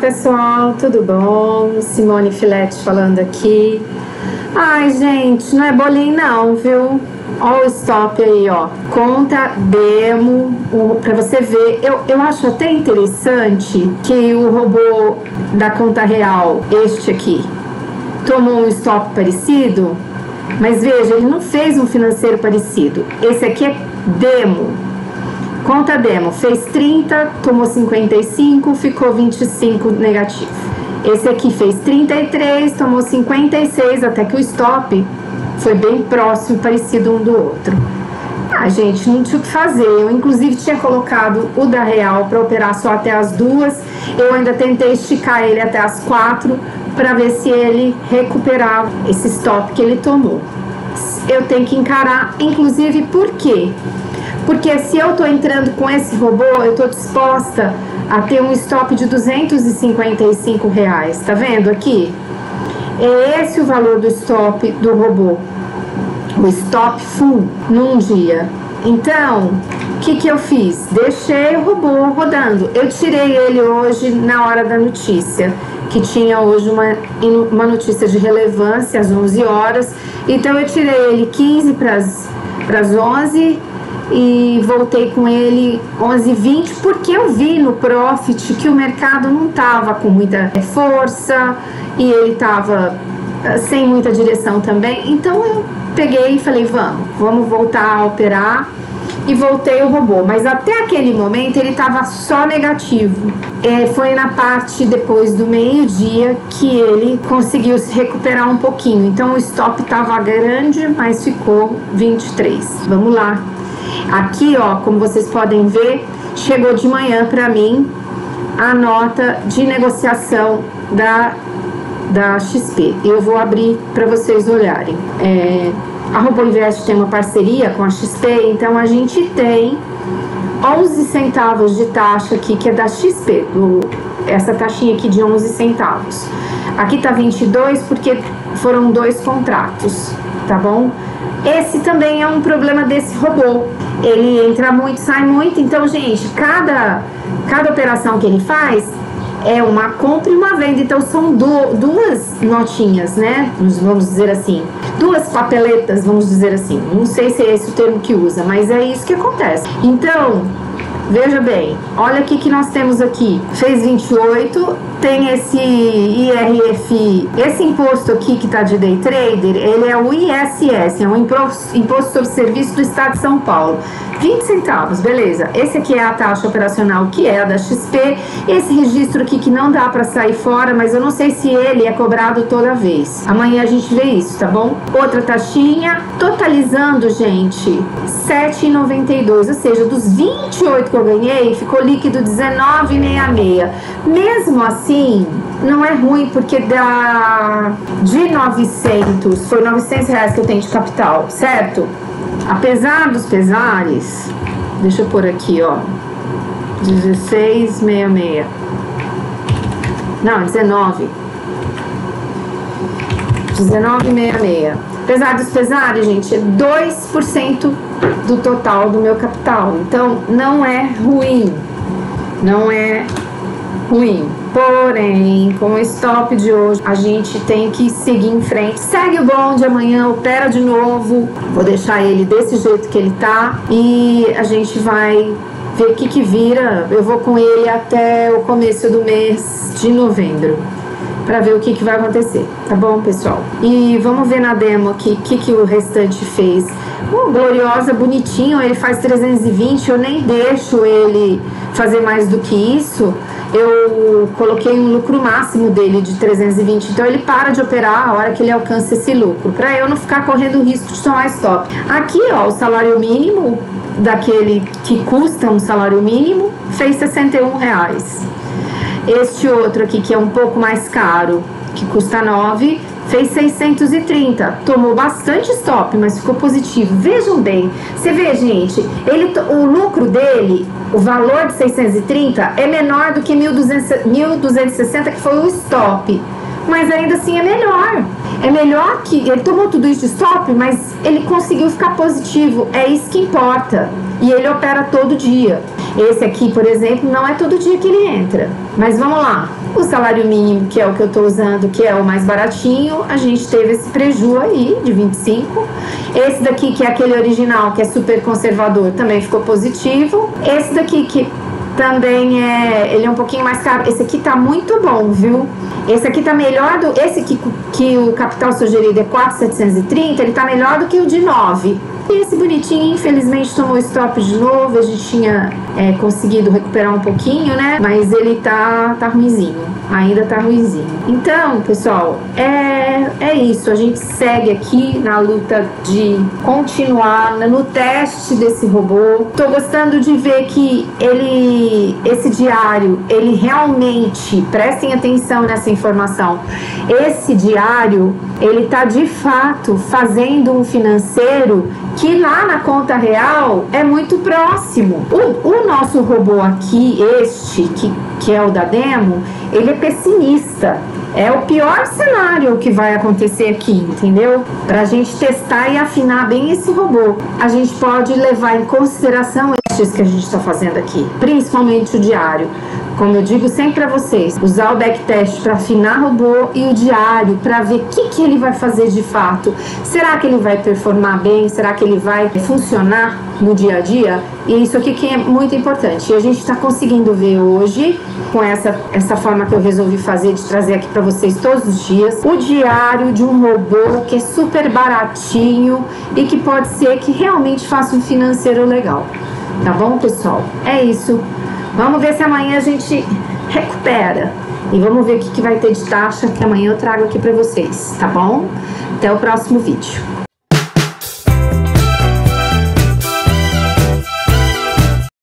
pessoal, tudo bom? Simone Filete falando aqui. Ai, gente, não é bolinho não, viu? Ó o stop aí, ó. Conta demo, para você ver. Eu, eu acho até interessante que o robô da conta real, este aqui, tomou um stop parecido, mas veja, ele não fez um financeiro parecido. Esse aqui é demo. Conta demo, fez 30, tomou 55, ficou 25 negativo. Esse aqui fez 33, tomou 56, até que o stop foi bem próximo, parecido um do outro. Ah, gente, não tinha o que fazer. Eu, inclusive, tinha colocado o da Real para operar só até as duas. Eu ainda tentei esticar ele até as quatro para ver se ele recuperava esse stop que ele tomou. Eu tenho que encarar, inclusive, por quê? Porque se eu estou entrando com esse robô, eu estou disposta a ter um stop de 255 reais. Tá vendo aqui? É esse o valor do stop do robô. O stop full num dia. Então, o que, que eu fiz? Deixei o robô rodando. Eu tirei ele hoje na hora da notícia, que tinha hoje uma, uma notícia de relevância às 11 horas. Então, eu tirei ele 15 para as 11 e voltei com ele 11,20 porque eu vi no Profit que o mercado não estava com muita força e ele estava ah, sem muita direção também. Então eu peguei e falei: vamos, vamos voltar a operar. E voltei o robô, mas até aquele momento ele estava só negativo. É, foi na parte depois do meio-dia que ele conseguiu se recuperar um pouquinho. Então o stop estava grande, mas ficou 23. Vamos lá, Aqui, ó, como vocês podem ver, chegou de manhã para mim a nota de negociação da, da XP. Eu vou abrir para vocês olharem. É, a Robo Invest tem uma parceria com a XP, então a gente tem 11 centavos de taxa aqui, que é da XP, essa taxinha aqui de 11 centavos. Aqui tá 22 porque foram dois contratos, tá bom? Esse também é um problema desse robô. Ele entra muito, sai muito. Então, gente, cada, cada operação que ele faz é uma compra e uma venda. Então, são du duas notinhas, né? Vamos dizer assim. Duas papeletas, vamos dizer assim. Não sei se é esse o termo que usa, mas é isso que acontece. Então, Veja bem, olha o que nós temos aqui. Fez 28, tem esse IRF, esse imposto aqui que está de day trader, ele é o ISS, é um imposto sobre serviço do Estado de São Paulo. 20 centavos, beleza. Esse aqui é a taxa operacional que é a da XP. Esse registro aqui que não dá para sair fora, mas eu não sei se ele é cobrado toda vez. Amanhã a gente vê isso, tá bom? Outra taxinha, totalizando, gente, 7,92, ou seja, dos 28 que eu ganhei, ficou líquido 19,66. Mesmo assim, não é ruim porque dá de 900, foi 900 reais que eu tenho de capital, certo? Apesar dos pesares, deixa eu pôr aqui, ó, 16,66. Não, 19. 19,66. Apesar dos pesares, gente, é 2% do total do meu capital. Então, não é ruim. Não é ruim. Porém, com o stop de hoje, a gente tem que seguir em frente. Segue o bonde amanhã, opera de novo. Vou deixar ele desse jeito que ele tá e a gente vai ver o que, que vira. Eu vou com ele até o começo do mês de novembro para ver o que, que vai acontecer, tá bom, pessoal? E vamos ver na demo aqui o que, que o restante fez. O Gloriosa, bonitinho, ele faz 320, eu nem deixo ele fazer mais do que isso. Eu coloquei um lucro máximo dele de 320, então ele para de operar a hora que ele alcança esse lucro, para eu não ficar correndo o risco de tomar stop. Aqui, ó, o salário mínimo daquele que custa um salário mínimo fez 61 reais. Este outro aqui, que é um pouco mais caro, que custa 9, fez 630. Tomou bastante stop, mas ficou positivo. Vejam bem, você vê, gente, ele, o lucro dele, o valor de 630 é menor do que 1260, que foi o stop. Mas ainda assim é melhor. É melhor que ele tomou tudo isso de stop, mas ele conseguiu ficar positivo. É isso que importa. E ele opera todo dia. Esse aqui, por exemplo, não é todo dia que ele entra. Mas vamos lá. O salário mínimo, que é o que eu estou usando, que é o mais baratinho, a gente teve esse preju aí de 25. Esse daqui, que é aquele original, que é super conservador, também ficou positivo. Esse daqui, que também é, ele é um pouquinho mais caro. Esse aqui tá muito bom, viu? Esse aqui tá melhor do, esse que, que o capital sugerido é 4,730, ele tá melhor do que o de 9. E esse bonitinho, infelizmente, tomou stop de novo. A gente tinha é, conseguido recuperar um pouquinho, né? Mas ele tá, tá ruizinho. Ainda tá ruizinho. Então, pessoal, é, é isso. A gente segue aqui na luta de continuar no teste desse robô. Tô gostando de ver que ele, esse diário, ele realmente, prestem atenção nessa informação. Esse diário, ele tá de fato fazendo um financeiro que lá na conta real é muito próximo. O, o nosso robô aqui, este, que, que é o da demo, ele é pessimista. É o pior cenário que vai acontecer aqui, entendeu? Para a gente testar e afinar bem esse robô, a gente pode levar em consideração estes que a gente está fazendo aqui, principalmente o diário. Como eu digo sempre para vocês, usar o backtest para afinar o robô e o diário para ver o que, que ele vai fazer de fato. Será que ele vai performar bem? Será que ele vai funcionar no dia a dia? E isso aqui que é muito importante. E a gente está conseguindo ver hoje, com essa, essa forma que eu resolvi fazer, de trazer aqui para vocês todos os dias, o diário de um robô que é super baratinho e que pode ser que realmente faça um financeiro legal. Tá bom, pessoal? É isso. Vamos ver se amanhã a gente recupera. E vamos ver o que, que vai ter de taxa que amanhã eu trago aqui para vocês, tá bom? Até o próximo vídeo.